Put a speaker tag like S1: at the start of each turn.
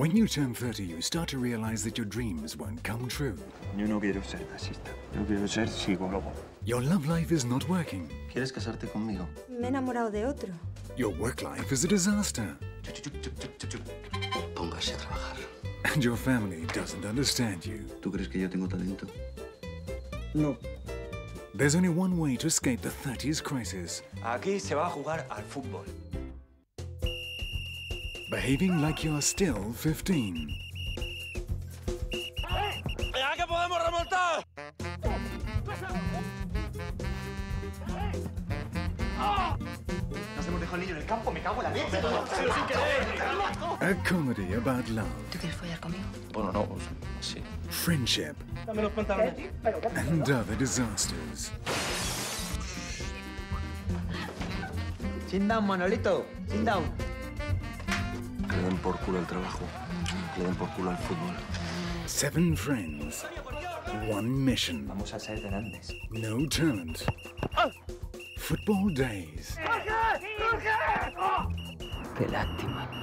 S1: When you turn 30, you start to realize that your dreams won't come true.
S2: Yo no quiero ser taxista. Yo quiero ser psicólogo.
S1: Your love life is not working.
S2: ¿Quieres casarte conmigo?
S3: Me he enamorado de otro.
S1: Your work life is a disaster.
S2: Póngase a trabajar.
S1: And your family doesn't understand you.
S2: ¿Tú crees que yo tengo talento?
S4: No.
S1: There's only one way to escape the 30s crisis.
S5: Aquí se va a jugar al fútbol.
S1: Behaving like you're still 15.
S5: ¡Ya que podemos remontar!
S6: Nos hemos dejado el niño en el campo, me cago en la leche.
S1: A comedy about love,
S3: ¿Tú quieres follar conmigo?
S2: Bueno, no, pues, sí.
S1: friendship, and other disasters.
S4: Sit down, Manolito. Sit down.
S2: Le den por culo el trabajo. Le den por culo al fútbol.
S1: Seven friends, one mission,
S5: Vamos a ser grandes.
S1: no talent. Football days.
S4: Qué lástima.